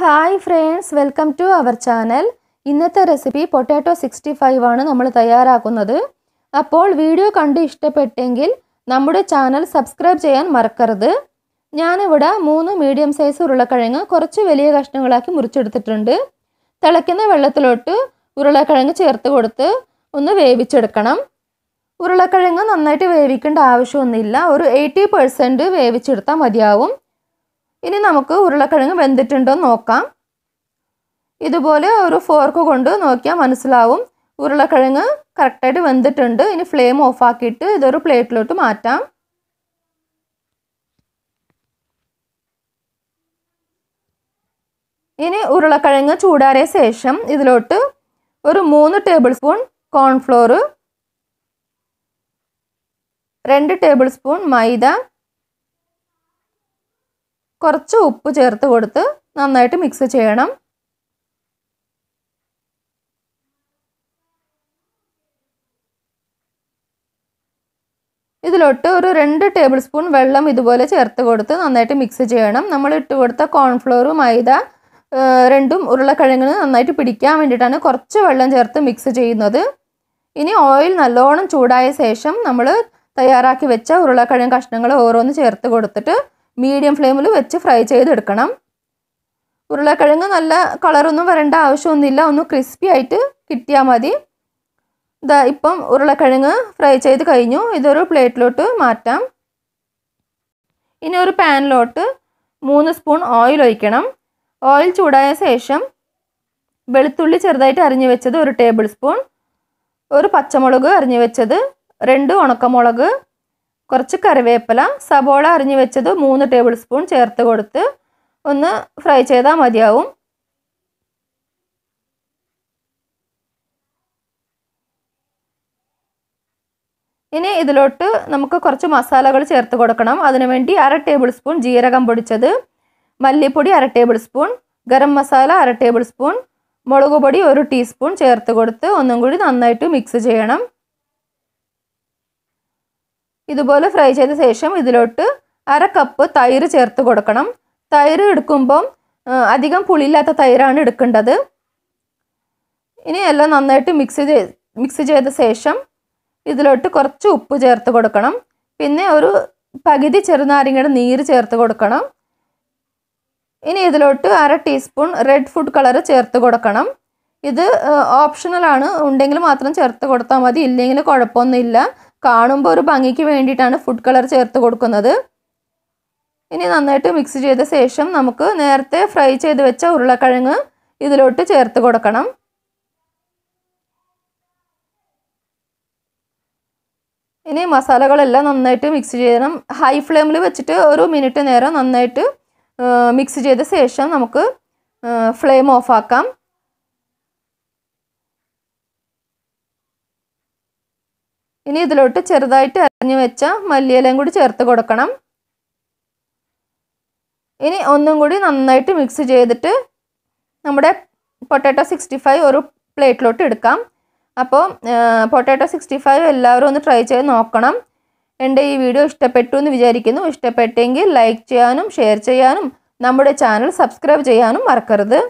Hi friends welcome to our channel ഇന്നത്തെ recipe potato sixty five ആണ് നമ്മൾ തയ്യാറാക്കുന്നത്. അപ്പോൾ വീഡിയോ കണ്ട് ഇഷ്ടപ്പെട്ടെങ്കിൽ നമ്മുടെ ചാനൽ സബ്സ്ക്രൈബ് ചെയ്യാൻ മറക്കരുത്. ഞാനിവിടെ മൂന്ന് മീഡിയം സൈസ് ഉരുളക്കിഴങ്ങ് കുറച്ച് വലിയ കഷ്ണങ്ങളാക്കി മുറിച്ചെടുത്തിട്ടുണ്ട്. തിളയ്ക്കുന്ന വെള്ളത്തിലോട്ട് ഉരുളക്കിഴങ്ങ് ചേർത്ത് കൊടുത്ത് ഒന്ന് വേവിച്ചെടുക്കണം. ഉരുളക്കിഴങ്ങ് നന്നായിട്ട് വേവിക്കേണ്ട ആവശ്യമൊന്നുമില്ല. ഒരു എയ്റ്റി പെർസെന്റ് വേവിച്ചെടുത്താൽ മതിയാവും. ഇനി നമുക്ക് ഉരുളക്കിഴങ്ങ് വെന്തിട്ടുണ്ടോ നോക്കാം. ഇതുപോലെ ഒരു ഫോർക്ക് കൊണ്ട് നോക്കിയാൽ മനസ്സിലാവും. ഉരുളക്കിഴങ്ങ് കറക്റ്റായിട്ട് വെന്തിട്ടുണ്ട്. ഇനി ഫ്ലെയിം ഓഫാക്കിയിട്ട് ഇതൊരു പ്ലേറ്റിലോട്ട് മാറ്റാം. ഇനി ഉരുളക്കിഴങ്ങ് ചൂടാറിയ ശേഷം ഇതിലോട്ട് ഒരു മൂന്ന് ടേബിൾ സ്പൂൺ കോൺഫ്ലോർ രണ്ട് ടേബിൾ സ്പൂൺ മൈദ കുറച്ച് ഉപ്പ് ചേർത്ത് കൊടുത്ത് നന്നായിട്ട് മിക്സ് ചെയ്യണം. ഇതിലോട്ട് ഒരു രണ്ട് ടേബിൾ സ്പൂൺ വെള്ളം ഇതുപോലെ ചേർത്ത് കൊടുത്ത് നന്നായിട്ട് മിക്സ് ചെയ്യണം. നമ്മൾ ഇട്ട് കൊടുത്ത കോൺഫ്ലോർ മൈദ രണ്ടും ഉരുളക്കിഴങ്ങിന് നന്നായിട്ട് പിടിക്കാൻ വേണ്ടിയിട്ടാണ് കുറച്ച് വെള്ളം ചേർത്ത് മിക്സ് ചെയ്യുന്നത്. ഇനി ഓയിൽ നല്ലോണം ചൂടായ ശേഷം നമ്മൾ തയ്യാറാക്കി വെച്ച ഉരുളക്കിഴങ്ങ് കഷ്ണങ്ങൾ ഓരോന്ന് ചേർത്ത് കൊടുത്തിട്ട് മീഡിയം ഫ്ലെയിമിൽ വെച്ച് ഫ്രൈ ചെയ്തെടുക്കണം. ഉരുളക്കിഴങ്ങ് നല്ല കളറൊന്നും വരേണ്ട ആവശ്യമൊന്നുമില്ല. ഒന്ന് ക്രിസ്പി ആയിട്ട് കിട്ടിയാൽ മതി. ഇതാ ഇപ്പം ഉരുളക്കിഴങ്ങ് ഫ്രൈ ചെയ്ത് കഴിഞ്ഞു. ഇതൊരു പ്ലേറ്റിലോട്ട് മാറ്റാം. ഇനി ഒരു പാനിലോട്ട് മൂന്ന് സ്പൂൺ ഓയിൽ ഒഴിക്കണം. ഓയിൽ ചൂടായ ശേഷം വെളുത്തുള്ളി ചെറുതായിട്ട് അരിഞ്ഞു വെച്ചത് ഒരു ടേബിൾ സ്പൂൺ. ഒരു പച്ചമുളക് അരിഞ്ഞു വെച്ചത്. രണ്ട് ഉണക്കമുളക്. കുറച്ച് കറിവേപ്പില സബോള അരിഞ്ഞു വെച്ചത് മൂന്ന് ടേബിൾ സ്പൂൺ ചേർത്ത് കൊടുത്ത് ഒന്ന് ഫ്രൈ ചെയ്താൽ മതിയാവും. ഇനി ഇതിലോട്ട് നമുക്ക് കുറച്ച് മസാലകൾ ചേർത്ത് കൊടുക്കണം. അതിനുവേണ്ടി അര ടേബിൾ സ്പൂൺ ജീരകം പൊടിച്ചത് മല്ലിപ്പൊടി അര ടേബിൾ സ്പൂൺ ഗരം മസാല അര ടേബിൾ സ്പൂൺ മുളക് പൊടി ഒരു ടീസ്പൂൺ ചേർത്ത് കൊടുത്ത് ഒന്നും കൂടി നന്നായിട്ട് മിക്സ് ചെയ്യണം. ഇതുപോലെ ഫ്രൈ ചെയ്ത ശേഷം ഇതിലോട്ട് അര കപ്പ് തൈര് ചേർത്ത് കൊടുക്കണം. തൈര് എടുക്കുമ്പം അധികം പുളിയില്ലാത്ത തൈരാണ് എടുക്കേണ്ടത്. ഇനി എല്ലാം നന്നായിട്ട് മിക്സ് ചെയ്ത് മിക്സ് ചെയ്ത ശേഷം ഇതിലോട്ട് കുറച്ച് ഉപ്പ് ചേർത്ത് കൊടുക്കണം. പിന്നെ ഒരു പകുതി ചെറുനാരങ്ങയുടെ നീര് ചേർത്ത് കൊടുക്കണം. ഇനി ഇതിലോട്ട് അര ടീസ്പൂൺ റെഡ് ഫുഡ് കളർ ചേർത്ത് കൊടുക്കണം. ഇത് ഓപ്ഷണലാണ് ഉണ്ടെങ്കിൽ മാത്രം ചേർത്ത് കൊടുത്താൽ മതി. ഇല്ലെങ്കിൽ കുഴപ്പമൊന്നുമില്ല. കാണുമ്പോൾ ഒരു ഭംഗിക്ക് വേണ്ടിയിട്ടാണ് ഫുഡ് കളർ ചേർത്ത് കൊടുക്കുന്നത്. ഇനി നന്നായിട്ട് മിക്സ് ചെയ്ത ശേഷം നമുക്ക് നേരത്തെ ഫ്രൈ ചെയ്ത് വെച്ച ഉരുളക്കിഴങ്ങ് ഇതിലോട്ട് ചേർത്ത് കൊടുക്കണം. ഇനി മസാലകളെല്ലാം നന്നായിട്ട് മിക്സ് ചെയ്യണം. ഹൈ ഫ്ലെയിമിൽ വെച്ചിട്ട് ഒരു മിനിറ്റ് നേരം നന്നായിട്ട് മിക്സ് ചെയ്ത ശേഷം നമുക്ക് ഫ്ലെയിം ഓഫാക്കാം ഇനി ഇതിലോട്ട് ചെറുതായിട്ട് അരിഞ്ഞു വെച്ച മല്ലിയിലയും കൂടി ചേർത്ത് കൊടുക്കണം. ഇനി ഒന്നും കൂടി നന്നായിട്ട് മിക്സ് ചെയ്തിട്ട് നമ്മുടെ പൊട്ടാറ്റോ സിക്സ്റ്റി ഫൈവ് ഒരു പ്ലേറ്റിലോട്ട് എടുക്കാം. അപ്പോൾ പൊട്ടാറ്റോ സിക്സ്റ്റി ഫൈവ് എല്ലാവരും ഒന്ന് ട്രൈ ചെയ്ത് നോക്കണം. എന്റെ ഈ വീഡിയോ ഇഷ്ടപ്പെട്ടു എന്ന് വിചാരിക്കുന്നു. ഇഷ്ടപ്പെട്ടെങ്കിൽ ലൈക്ക് ചെയ്യാനും ഷെയർ ചെയ്യാനും നമ്മുടെ ചാനൽ സബ്സ്ക്രൈബ് ചെയ്യാനും മറക്കരുത്.